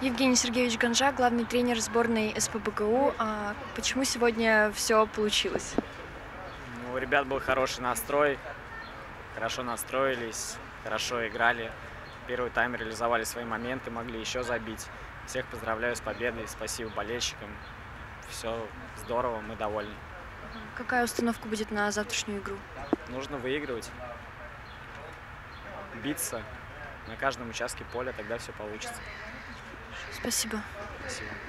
Евгений Сергеевич Ганжа, главный тренер сборной СПБГУ. А почему сегодня все получилось? Ну, у ребят был хороший настрой, хорошо настроились, хорошо играли. Первый тайм реализовали свои моменты, могли еще забить. Всех поздравляю с победой, спасибо болельщикам. Все здорово, мы довольны. Какая установка будет на завтрашнюю игру? Нужно выигрывать, биться на каждом участке поля, тогда все получится. Спасибо. Спасибо.